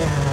Yeah.